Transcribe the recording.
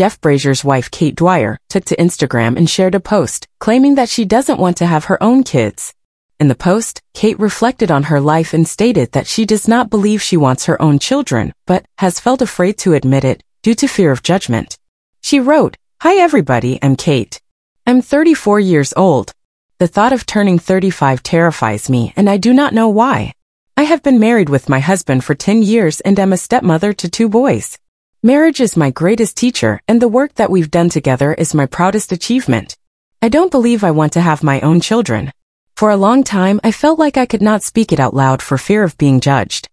Jeff Brazier's wife Kate Dwyer took to Instagram and shared a post claiming that she doesn't want to have her own kids. In the post, Kate reflected on her life and stated that she does not believe she wants her own children, but has felt afraid to admit it due to fear of judgment. She wrote, Hi everybody, I'm Kate. I'm 34 years old. The thought of turning 35 terrifies me and I do not know why. I have been married with my husband for 10 years and am a stepmother to two boys. Marriage is my greatest teacher and the work that we've done together is my proudest achievement. I don't believe I want to have my own children. For a long time, I felt like I could not speak it out loud for fear of being judged.